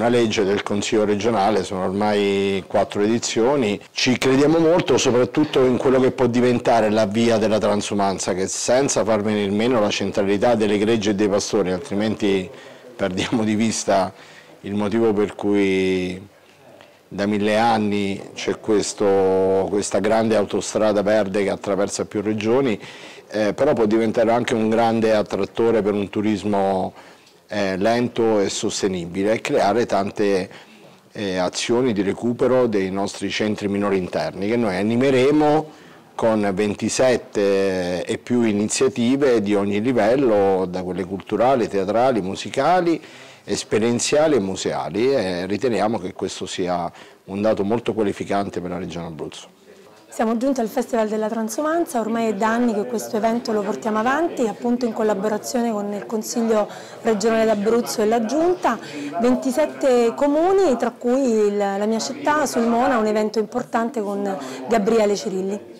una legge del Consiglio regionale, sono ormai quattro edizioni, ci crediamo molto soprattutto in quello che può diventare la via della transumanza, che senza far venire meno la centralità delle gregge e dei pastori, altrimenti perdiamo di vista il motivo per cui da mille anni c'è questa grande autostrada verde che attraversa più regioni, eh, però può diventare anche un grande attrattore per un turismo eh, lento e sostenibile e creare tante eh, azioni di recupero dei nostri centri minori interni che noi animeremo con 27 e più iniziative di ogni livello, da quelle culturali, teatrali, musicali, esperienziali e museali e riteniamo che questo sia un dato molto qualificante per la Regione Abruzzo. Siamo giunti al Festival della Transumanza, ormai è da anni che questo evento lo portiamo avanti, appunto in collaborazione con il Consiglio regionale d'Abruzzo e la Giunta, 27 comuni, tra cui la mia città, Sulmona, un evento importante con Gabriele Cirilli.